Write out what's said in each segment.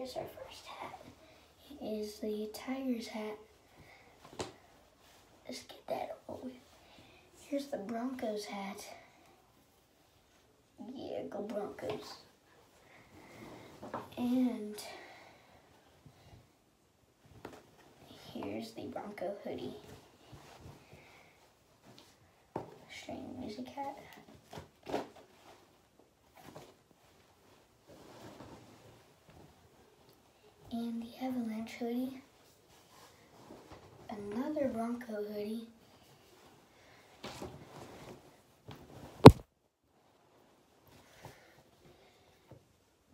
here's our first hat. It is the Tigers hat. Let's get that over. Here's the Broncos hat. Yeah, go Broncos. And here's the Bronco hoodie. String music hat. And the Avalanche hoodie. Another Bronco hoodie.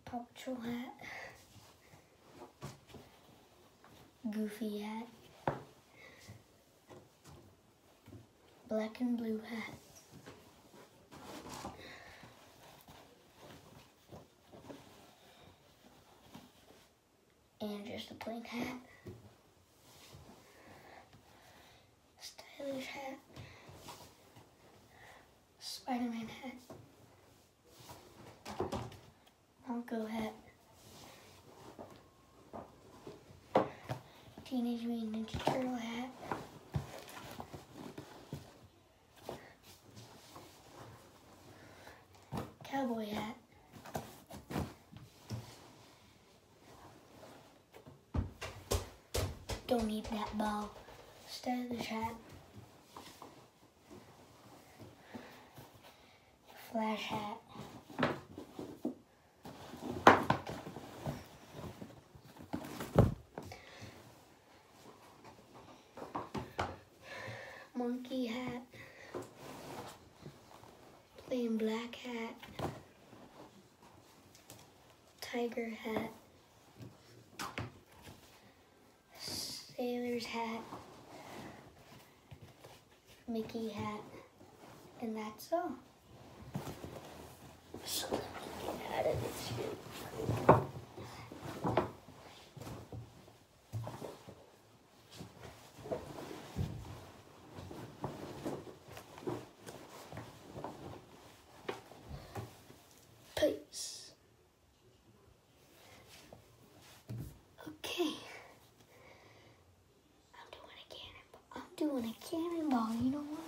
Paw Patrol hat. Goofy hat. Black and blue hat. Just a plain hat. Stylish hat. Spider-Man hat. Bronco hat. Teenage Mutant Ninja Turtle hat. Cowboy hat. Don't need that ball. Stylish hat. Flash hat. Monkey hat. Plain black hat. Tiger hat. Sailor's hat. Mickey hat. And that's all. So let me get out of this here. Peace. Cannonball. I'm doing a cannonball. You know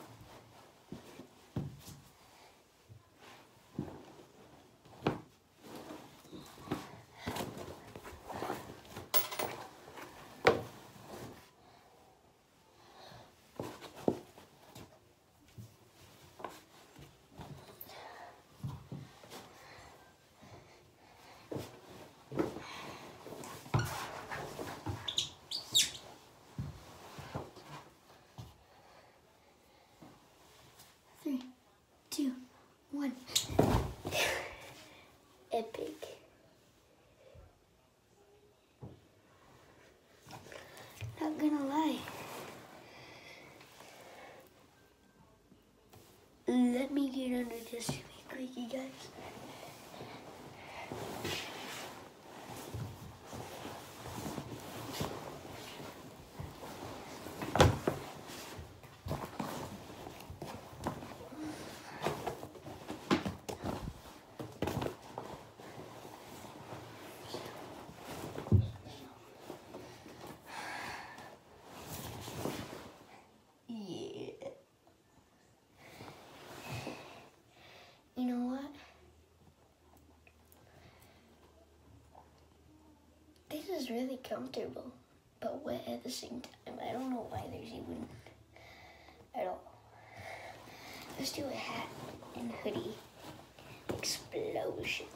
Let me get under this really quick, you guys. Yeah. You know what? This really comfortable, but wet at the same time. I don't know why there's even at all. Let's do a hat and hoodie explosion.